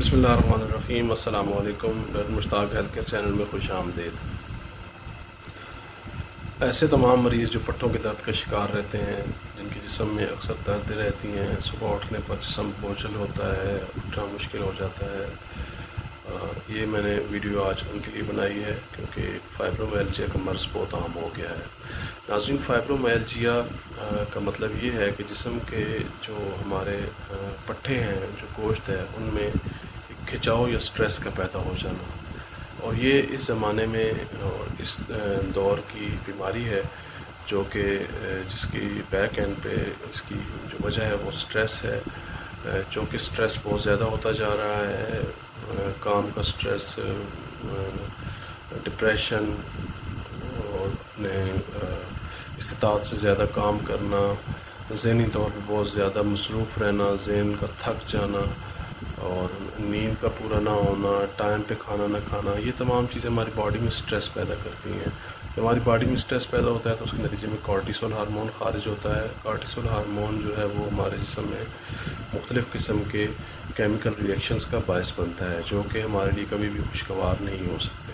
بسم اللہ الرحمن الرحیم۔ السلام علیکم۔ Doctor Mushtaq health care channel میں خوش آمدید۔ ایسے تمام مریض جو پٹھوں کے درد کا شکار رہتے ہیں، جن کے جسم میں اکثر درد رہتی ہیں، صبح اٹھنے پر جسم بوجھل ہوتا ہے، اٹھنا مشکل ہو جاتا ہے۔ یہ میں نے ویڈیو آج ان کے لیے بنائی ہے کیونکہ فائبرومیلجیا کا مرض بہت عام ہو گیا ہے۔ ناظرین، فائبرومیلجیا کا مطلب یہ ہے کہ جسم کے جو ہمارے پٹھے ہیں، جو گوشت ہے، ان میں کھچاؤ یا سٹریس کا پیدا ہو جانا۔ اور یہ اس زمانے میں، اور اس دور کی بیماری ہے، جو کہ جس کی بیک اینڈ پہ، اس کی جو وجہ ہے، وہ سٹریس ہے۔ چونکہ سٹریس بہت زیادہ ہوتا جا رہا ہے کام کا سٹریس ڈپریشن اور اپنے استطاعت سے زیادہ کام کرنا، ذہنی طور پہ بہت زیادہ مصروف رہنا، ذہن کا تھک جانا۔ اور نیند کا پورا نہ ہونا ٹائم پہ کھانا نہ کھانا، یہ تمام چیزیں ہماری باڈی میں سٹریس پیدا کرتی ہیں۔ جب ہماری باڈی میں سٹریس پیدا ہوتا ہے تو اس کے نتیجے میں کارٹیسول ہارمون خارج ہوتا ہے۔ کارٹیسول ہارمون جو ہے وہ ہمارے جسم میں مختلف قسم کے کیمیکل ریئیکشنز کا باعث بنتا ہے، جو کہ ہمارے لیے کبھی بھی خوشگوار نہیں ہو سکتے۔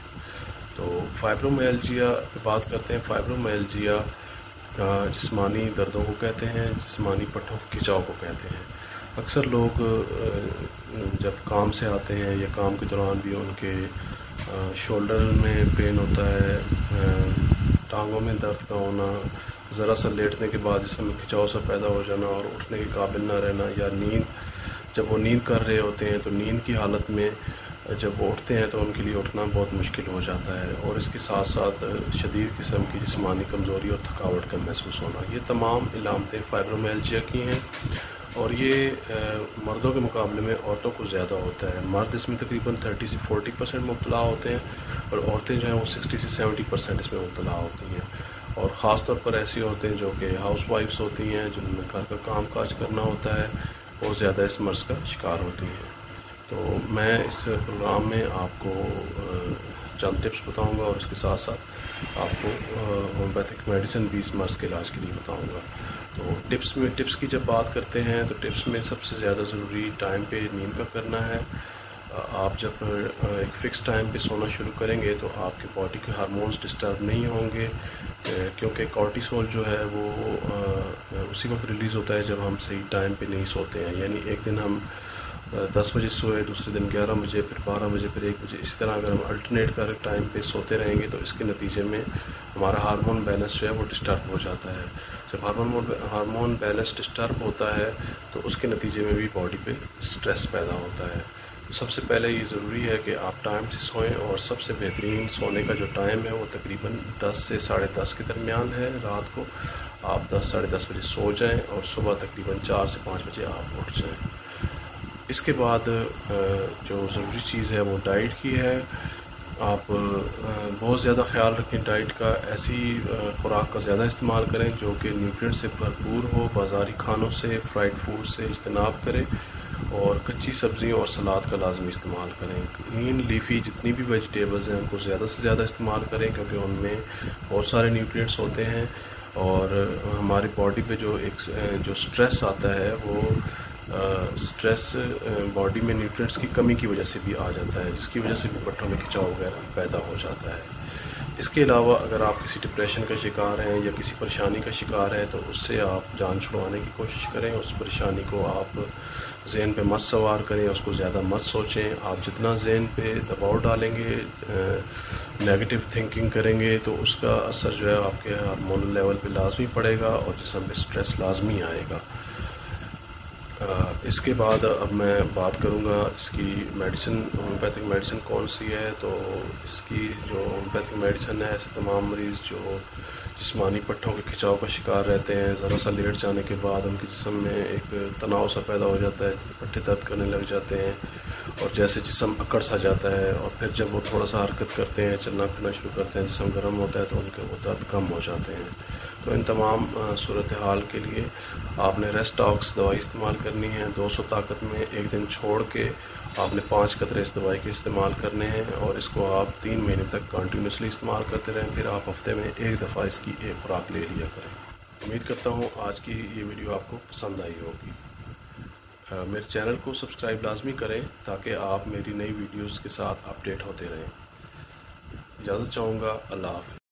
تو فائبرومیلجیا بات کرتے ہیں۔ فائبرومیلجیا جسمانی دردوں کو کہتے ہیں، جسمانی پٹھوں، کھچاؤ کو کہتے ہیں۔ اکثر لوگ جب کام سے آتے ہیں یا کام کے دوران بھی ان کے شولڈر میں پین ہوتا ہے ٹانگوں میں درد کا ہونا، ذرا سا لیٹنے کے بعد جسم میں کھچاؤ سا پیدا ہو جانا اور اٹھنے کے قابل نہ رہنا یا نیند، جب وہ نیند کر رہے ہوتے ہیں تو نیند کی حالت میں جب وہ اٹھتے ہیں تو ان کے لیے اٹھنا بہت مشکل ہو جاتا ہے اور اس کے ساتھ ساتھ شدید قسم کی جسمانی کمزوری اور تھکاوٹ کا محسوس ہونا، یہ تمام علامتیں فائبرومیلجیا کی ہیں۔ اور یہ مردوں کے مقابلے میں عورتوں کو زیادہ ہوتا ہے۔ مرد اس میں تقریباً تھرٹی سے فورٹی پرسینٹ مبتلا ہوتے ہیں اور عورتیں جو ہیں وہ سکسٹی سے سیونٹی پرسینٹ اس میں مبتلا ہوتی ہیں۔ اور خاص طور پر ایسی عورتیں جو کہ ہاؤس وائفس ہوتی ہیں جن میں گھر کا کام کاج کرنا ہوتا ہے، وہ زیادہ اس مرض کا شکار ہوتی ہیں۔ تو میں اس پروگرام میں آپ کو چند ٹپس بتاؤں گا اور اس کے ساتھ ساتھ آپ کو ہومیوپیتھک میڈیسن بھی اس مرض کے علاج کے لیے بتاؤں گا۔ تو ٹپس میں، ٹپس کی جب بات کرتے ہیں تو ٹپس میں سب سے زیادہ ضروری ٹائم پہ نیند کا کرنا ہے۔ آپ جب ایک فکس ٹائم پہ سونا شروع کریں گے تو آپ کے باڈی کے ہارمونس ڈسٹرب نہیں ہوں گے کیونکہ کارٹیسول جو ہے وہ اسی وقت ریلیز ہوتا ہے جب ہم صحیح ٹائم پہ نہیں سوتے ہیں۔ یعنی ایک دن ہم دس بجے سوئے دوسرے دن گیارہ بجے، پھر بارہ بجے، پھر ایک بجے۔ اسی طرح اگر ہم الٹرنیٹ کر ٹائم پہ سوتے رہیں گے تو اس کے نتیجے میں ہمارا ہارمون بیلنس جو ہے وہ ڈسٹرب ہو جاتا ہے۔ جب ہارمون ہارمون بیلنس ڈسٹرب ہوتا ہے تو اس کے نتیجے میں بھی باڈی پہ اسٹریس پیدا ہوتا ہے۔ سب سے پہلے یہ ضروری ہے کہ آپ ٹائم سے سوئیں اور سب سے بہترین سونے کا جو ٹائم ہے وہ تقریباً دس سے ساڑھے دس کے درمیان ہے رات کو۔ آپ دس، ساڑھے دس بجے سو جائیں اور صبح تقریباً چار سے پانچ بجے آپ اٹھ جائیں۔ اس کے بعد جو ضروری چیز ہے وہ ڈائٹ کی ہے۔ آپ بہت زیادہ خیال رکھیں ڈائٹ کا۔ ایسی خوراک کا زیادہ استعمال کریں جو کہ نیوٹرینٹ سے بھرپور ہو، بازاری کھانوں سے، فرائڈ فوڈ سے اجتناب کریں اور کچی سبزیوں اور سلاد کا لازمی استعمال کریں۔ گرین لیفی جتنی بھی ویجیٹیبلز ہیں ان کو زیادہ سے زیادہ استعمال کریں کیونکہ ان میں بہت سارے نیوٹرینٹس ہوتے ہیں اور ہماری باڈی پہ جو ایک جو سٹریس آتا ہے وہ سٹریس باڈی میں نیوٹرینٹس کی کمی کی وجہ سے بھی آ جاتا ہے جس کی وجہ سے بھی پٹھوں میں کھچاؤ وغیرہ پیدا ہو جاتا ہے اس کے علاوہ اگر آپ کسی ڈپریشن کا شکار ہیں یا کسی پریشانی کا شکار ہیں تو اس سے آپ جان چھڑوانے کی کوشش کریں اس پریشانی کو آپ ذہن پہ مت سوار کریں اس کو زیادہ مت سوچیں آپ جتنا ذہن پہ دباؤ ڈالیں گے نگیٹو تھنکنگ کریں گے تو اس کا اثر جو ہے آپ کے ہارمونل لیول پہ لازمی پڑے گا اور جسم پہ اسٹریس لازمی آئے گا اس کے بعد اب میں بات کروں گا اس کی میڈیسن، ہومیوپیتھک میڈیسن کون سی ہے؟ تو اس کی جو ہومیوپیتھک میڈیسن ہے، ایسے تمام مریض جو جسمانی پٹھوں کے کھچاؤ کا شکار رہتے ہیں، ذرا سا لیٹ جانے کے بعد ان کے جسم میں ایک تناؤ سا پیدا ہو جاتا ہے، پٹھے درد کرنے لگ جاتے ہیں اور جیسے جسم اکڑ سا جاتا ہے اور پھر جب وہ تھوڑا سا حرکت کرتے ہیں، چلنا پھرنا شروع کرتے ہیں، جسم گرم ہوتا ہے تو ان کے وہ درد کم ہو جاتے ہیں۔ تو ان تمام صورت حال کے لیے آپ نے ریسٹ آکس دوائی استعمال کرنی ہے دو سو طاقت میں ایک دن چھوڑ کے آپ نے پانچ قطرے اس دوائی کے استعمال کرنے ہیں اور اس کو آپ تین مہینے تک کنٹینیوسلی استعمال کرتے رہیں، پھر آپ ہفتے میں ایک دفعہ اس کی ایک خوراک لے لیا کریں۔ امید کرتا ہوں آج کی یہ ویڈیو آپ کو پسند آئی ہوگی۔ میرے چینل کو سبسکرائب لازمی کریں تاکہ آپ میری نئی ویڈیوز کے ساتھ اپڈیٹ ہوتے رہیں۔ اجازت چاہوں گا اللہ حافظ۔